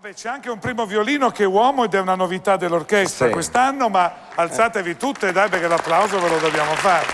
C'è anche un primo violino che è uomo ed è una novità dell'orchestra Sì. quest'anno, ma alzatevi tutte dai perché l'applauso ve lo dobbiamo fare.